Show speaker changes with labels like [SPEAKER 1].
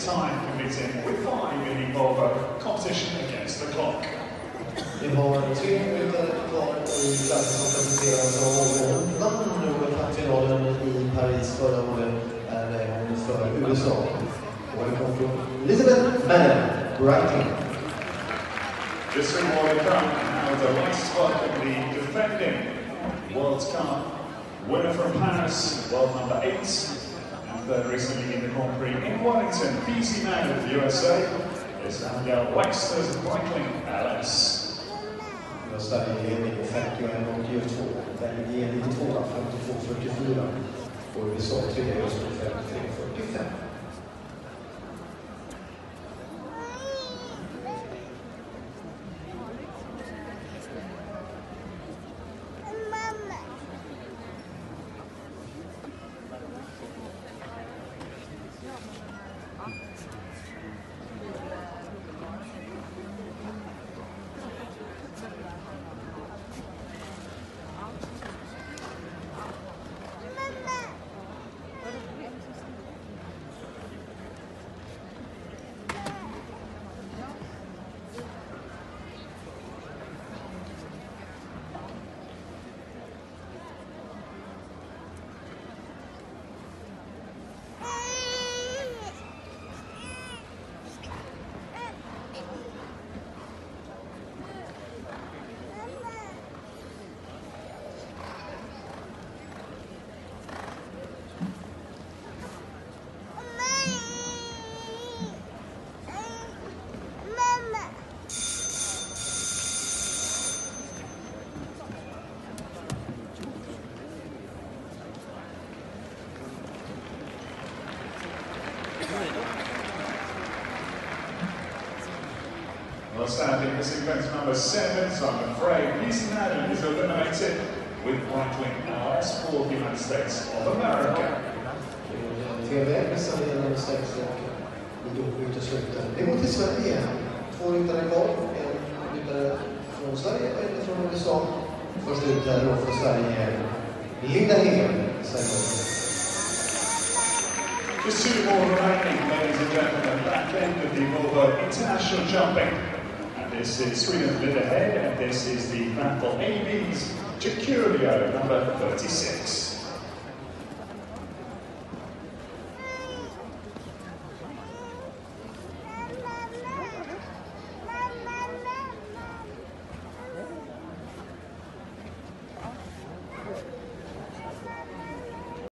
[SPEAKER 1] time committing with five in the Volvo competition against the clock.
[SPEAKER 2] Har tre minuter kvar i klassen som presenteras av. Vann nu i Paris förra året är hon för USA. Och det kom från Elizabeth Madden, Breitling.
[SPEAKER 1] Just in to come, now the last welcome the defending World Cup winner from Paris, world number eight, third recently in the Grand Prix in Wellington, Beezie Madden of the USA, is Angel Wexner's Breitling LS.
[SPEAKER 2] Sverige i ledning 51 och gör två. Belgien i tvåa 52-44 och USA trea just nu 53-45.
[SPEAKER 1] Well, standing for sequence number seven, so I'm afraid Beezie Madden is eliminated with Breitling LS for the United States of America.
[SPEAKER 2] TV missade genom sex och dog utesluter. Vi går till Sverige. Två ryttare kvar. En ryttare från Sverige och en från USA. Först ut där då för Sverige är Linda Heden.
[SPEAKER 1] Just two more remaining, ladies and gentlemen, back end of the Volvo International Jumping. This is Sweden Head, and this is the Mantle AB's Jacurio number 36.